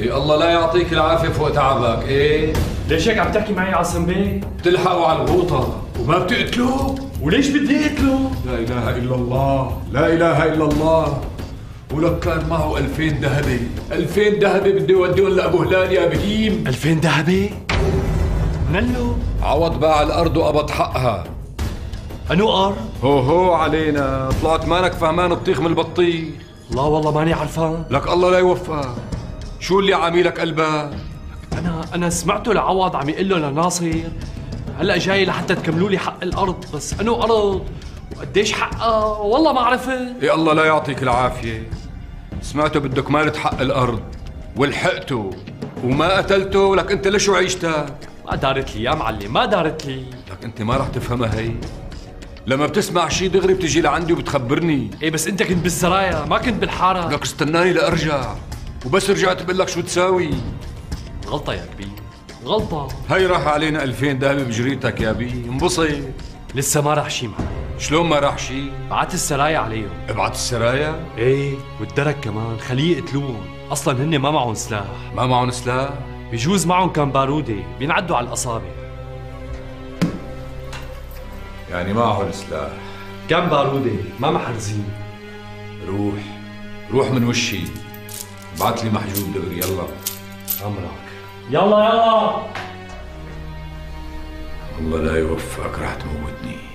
إيه الله لا يعطيك العافية فوق تعبك إيه ليش هيك عم تحكي معي عاصم بيه؟ بتلحقوا على الغوطة وما بتقتلوه وليش بدي أقتله؟ لا إله إلا الله لا إله إلا الله. ولك كان معه ألفين ذهبي. ألفين ذهبي بده يوديهم لأبو هلال يا بهيم. 2000 ذهبي؟ منلو عوض باع الأرض وقبض حقها. أنو ار؟ هو هو علينا. طلعت مانك فهمان الطيخ من البطيخ. لا والله ماني عرفان لك الله لا يوفقك شو اللي عاملك قلبك أنا أنا سمعته لعوض عم يقول له لناصر هلأ جاي لحتى تكملوا لي حق الأرض بس انو أرض وقديش حقها؟ والله ما عرفت. يا الله لا يعطيك العافية. سمعته بدك مالة حق الأرض ولحقته وما قتلته لك أنت لشو عيشتك ما دارت لي يا معلم ما دارت لي. لك أنت ما رح تفهمها هي. لما بتسمع شي دغري بتجي لعندي وبتخبرني. إيه بس أنت كنت بالسرايا ما كنت بالحارة. لك استناني لأرجع. وبس رجعت بقول لك شو تساوي؟ غلطة يا كبير. غلطة. هي راح علينا ألفين دهب بجريتك يا بي انبسط. لسه ما راح شي معي شلون ما راح شي؟ بعت السرايا عليهم. ابعت السرايا؟ إيه والدرك كمان. خليه يقتلوهم. أصلا هن ما معهم سلاح. ما معهم سلاح؟ بجوز معهم كان بارودة. بينعدوا على الأصابع. يعني معهم سلاح. كم بارودة ما محرزين روح. روح من وشي. ابعت لي محجوب دغري يلا. أمرك. يلا يلا. الله لا يوفقك رح تموتني.